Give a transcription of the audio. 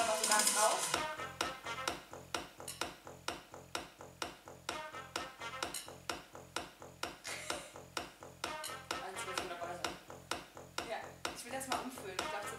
Glas raus. Eins wird schon dabei sein. Ja, ich will das mal umfüllen. Ich glaub,